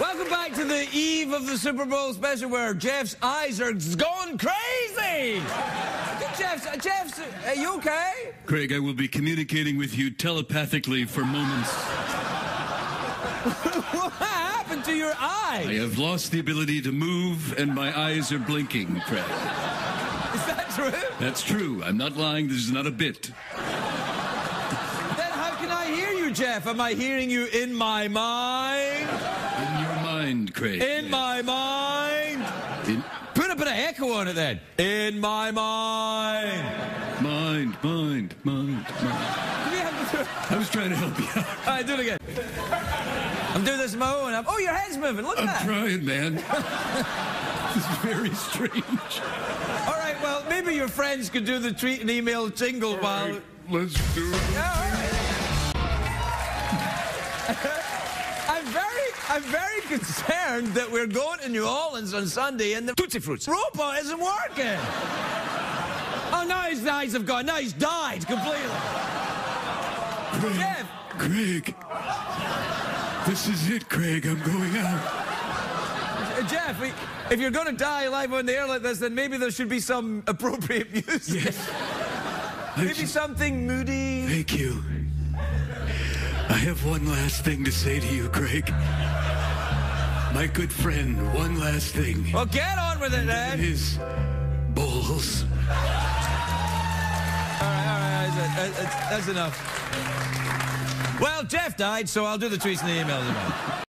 Welcome back to the eve of the Super Bowl special where Geoff's eyes are going crazy. Geoff's, Geoff's, uh, uh, are you okay? Craig, I will be communicating with you telepathically for moments. what happened to your eyes? I have lost the ability to move, and my eyes are blinking, Craig. Is that true? That's true. I'm not lying. This is not a bit. Then how can I hear you, Geoff? Am I hearing you in my mind? In mind, Craig. In my mind? In Put a bit of echo on it then. In my mind. mind, mind, mind, mind. Do we have to do I was trying to help you out. All right, do it again. I'm doing this on my own. I'm, oh, your head's moving. Look at that. I'm trying, man. this is very strange. All right, well, maybe your friends could do the tweet and email jingle while. Right, let's do it. Yeah, all right. I'm very, I'm very concerned that we're going to New Orleans on Sunday and the Tootsie Fruits robot isn't working. Oh, now his eyes have gone. Now he's died completely. Craig, Geoff. Craig. This is it, Craig. I'm going out. Uh, Geoff, if you're going to die live on the air like this, then maybe there should be some appropriate music. Yes. Maybe something moody. Thank you. I have one last thing to say to you, Craig. My good friend, one last thing. Well, get on with it It then. is bowls. All right, all right, that's, that's- that's enough. Well, Geoff died, so I'll do the tweets and the emails.